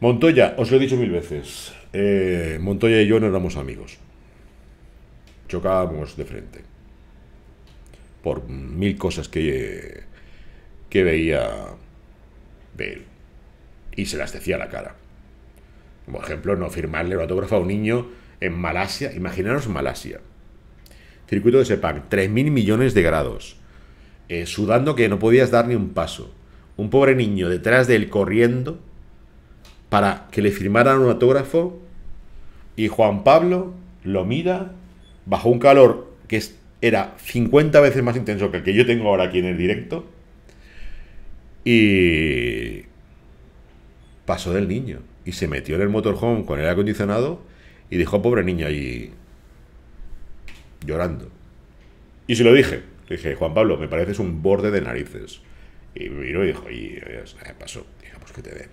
Montoya, os lo he dicho mil veces. eh, Montoya y yo no éramos amigos. Chocábamos de frente. Por mil cosas que, que veía de él. Y se las decía a la cara. Por ejemplo, no firmarle el autógrafo a un niño en Malasia. Imaginaros Malasia. Circuito de Sepang, 3.000 millones de grados. eh, sudando que no podías dar ni un paso. Un pobre niño detrás de él corriendo para que le firmaran un autógrafo. Y Juan Pablo lo mira bajo un calor que es- era 50 veces más intenso que el que yo tengo ahora aquí en el directo. Y pasó del niño y se metió en el motorhome con el aire acondicionado y dejó pobre niño allí llorando. Y se lo dije. Le dije, Juan Pablo, me pareces un borde de narices. Y miró y dijo, y pasó. Digamos que te dé.